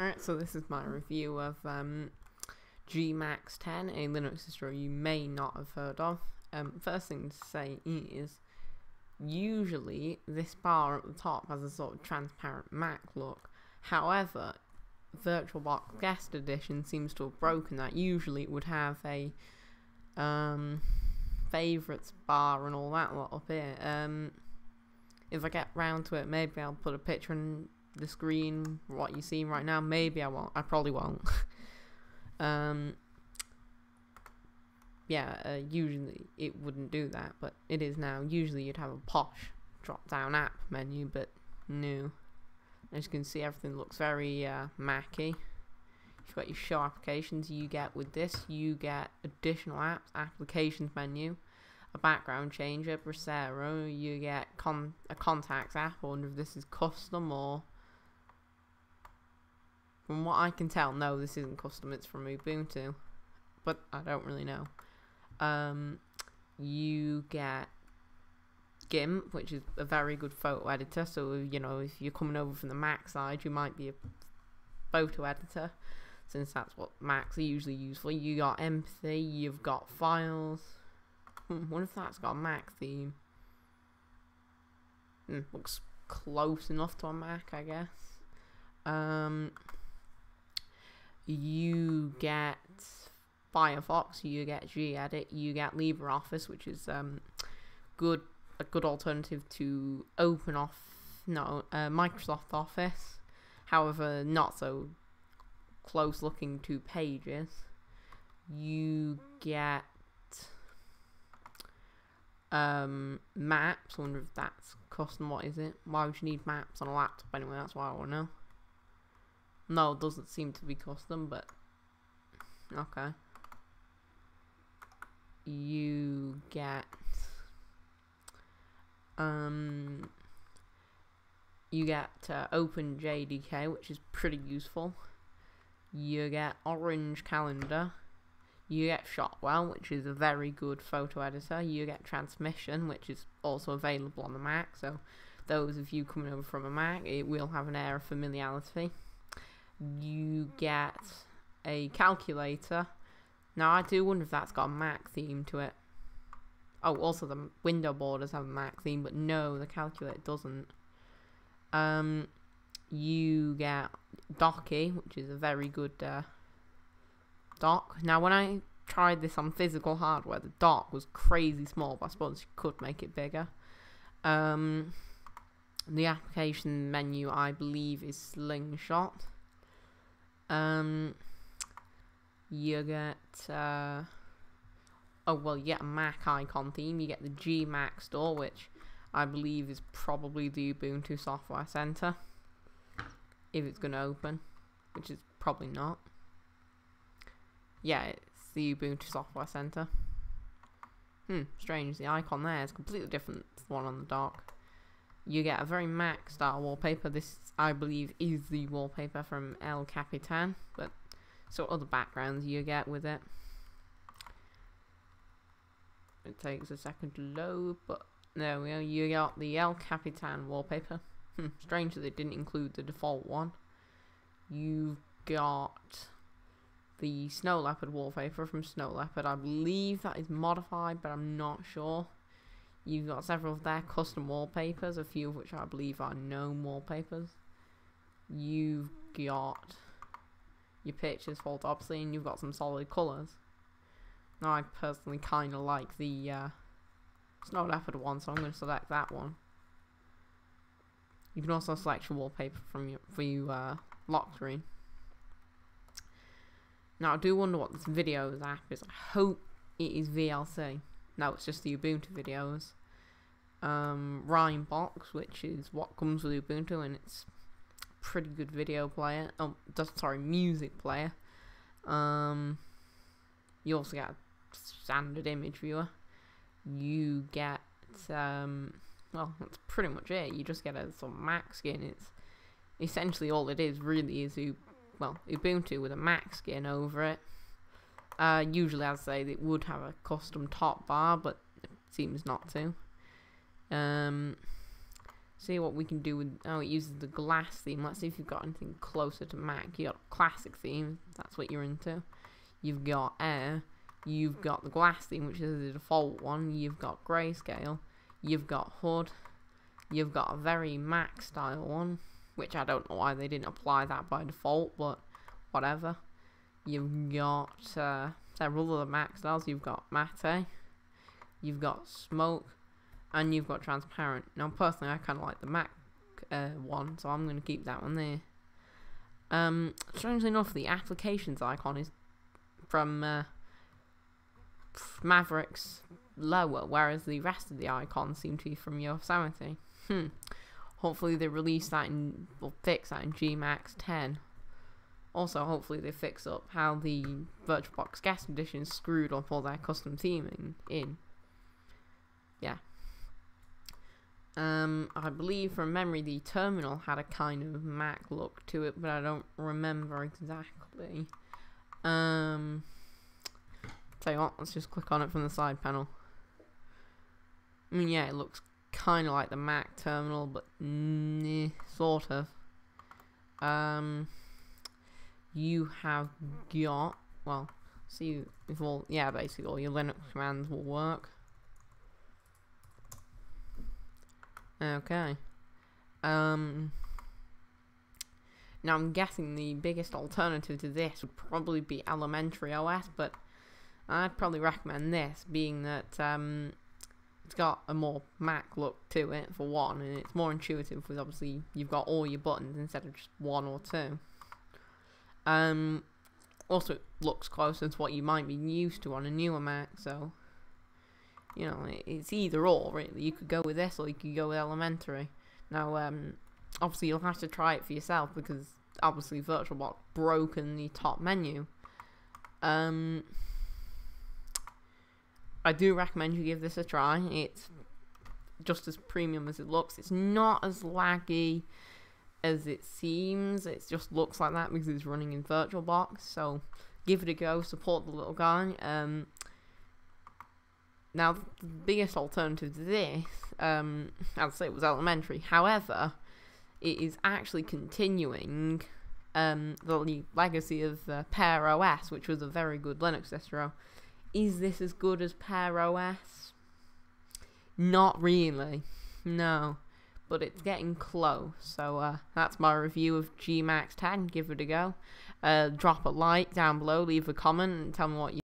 Alright, so this is my review of um, Gmac 10, a Linux distro you may not have heard of. Um, first thing to say is, usually this bar at the top has a sort of transparent Mac look. However, VirtualBox Guest Edition seems to have broken that. Usually it would have a um, favorites bar and all that lot up here. Um, if I get round to it, maybe I'll put a picture in the screen, what you're seeing right now. Maybe I won't. I probably won't. um, yeah, uh, usually it wouldn't do that, but it is now. Usually you'd have a posh drop-down app menu, but no. As you can see, everything looks very uh, Macy. You've got your show applications you get with this. You get additional apps, applications menu, a background changer, Brasero. You get con a contacts app. I wonder if this is custom or from what I can tell, no, this isn't custom. It's from Ubuntu, but I don't really know. Um, you get GIMP, which is a very good photo editor. So you know, if you're coming over from the Mac side, you might be a photo editor, since that's what Macs are usually used for. You got Empathy, you've got Files. Hmm, what if that's got a Mac theme? Hmm, looks close enough to a Mac, I guess. Um, you get Firefox, you get gedit, you get LibreOffice, which is um, good a good alternative to OpenOffice, no, uh, Microsoft Office. However, not so close looking to Pages. You get um, maps. I wonder if that's custom. What is it? Why would you need maps on a laptop anyway? That's why I want to know. No, it doesn't seem to be custom, but okay. You get um you get uh, Open JDK, which is pretty useful. You get Orage Calendar. You get Shotwell, which is a very good photo editor. You get Transmission, which is also available on the Mac. So those of you coming over from a Mac, it will have an air of familiarity you get a calculator. Now, I do wonder if that's got a Mac theme to it. Oh, also the window borders have a Mac theme, but no, the calculator doesn't. Um, you get Docky, which is a very good uh, dock. Now, when I tried this on physical hardware, the dock was crazy small, but I suppose you could make it bigger. Um, the application menu, I believe, is Slingshot. Um, you get uh, oh well, you get a Mac icon theme. You get the Gmac store, which I believe is probably the Ubuntu Software Center, if it's going to open, which is probably not. Yeah, it's the Ubuntu Software Center. Hmm, strange. The icon there is completely different to the one on the dock you get a very Mac style wallpaper. This, I believe, is the wallpaper from El Capitan, but so other backgrounds you get with it. It takes a second to load, but there we go. You got the El Capitan wallpaper. Hmm, strange that they didn't include the default one. You've got the Snow Leopard wallpaper from Snow Leopard. I believe that is modified, but I'm not sure. You've got several of their custom wallpapers, a few of which I believe are known wallpapers. You've got your pictures fold obviously, and you've got some solid colours. Now I personally kind of like the uh, Snow Leopard one, so I'm going to select that one. You can also select your wallpaper from your for you uh, lock screen. Now I do wonder what this videos app is. I hope it is VLC. Now it's just the Ubuntu videos. Um, Rhythmbox, which is what comes with Ubuntu, and it's pretty good video player. Oh, sorry, music player. Um, you also get a standard image viewer. You get um, well, that's pretty much it. You just get a sort of Mac skin. It's essentially all it is. Really, is U well Ubuntu with a Mac skin over it. Uh, usually, I'd say it would have a custom top bar, but it seems not to. Um, see what we can do with. Oh, it uses the glass theme. Let's see if you've got anything closer to Mac. You got classic theme. That's what you're into. You've got air. You've got the glass theme, which is the default one. You've got grayscale. You've got HUD. You've got a very Mac style one, which I don't know why they didn't apply that by default, but whatever. You've got uh, other Mac styles. You've got matte. You've got smoke and you've got transparent. Now, personally, I kind of like the Mac uh, one, so I'm going to keep that one there. Um, strangely enough, the applications icon is from uh, Mavericks lower, whereas the rest of the icons seem to be from Yosemite. Hmm. Hopefully they release that and or fix that in Gmac 10. Also, hopefully they fix up how the VirtualBox Guest Edition screwed up all their custom theming in. Yeah. Um, I believe from memory the terminal had a kind of Mac look to it, but I don't remember exactly. Um, tell you what, let's just click on it from the side panel. I mean, yeah, it looks kind of like the Mac terminal, but nah, sort of. Um, you have got, well, see if all, yeah, basically all your Linux commands will work. Okay. Um. Now I'm guessing the biggest alternative to this would probably be Elementary OS, but I'd probably recommend this, being that um, it's got a more Mac look to it for one, and it's more intuitive with obviously you've got all your buttons instead of just one or two. Um, also, it looks closer to what you might be used to on a newer Mac, so you know, it's either or really. You could go with this or you could go with elementary. Now, um, obviously you'll have to try it for yourself because obviously VirtualBox broken the top menu. Um, I do recommend you give this a try. It's just as premium as it looks. It's not as laggy as it seems. It just looks like that because it's running in VirtualBox. So give it a go. Support the little guy. Um, now, the biggest alternative to this, um, I'd say, it was elementary. However, it is actually continuing um, the legacy of uh, Pear OS, which was a very good Linux distro. Is this as good as Pear OS? Not really. No. But it's getting close. So uh, that's my review of Gmac 10. Give it a go. Uh, drop a like down below, leave a comment, and tell me what you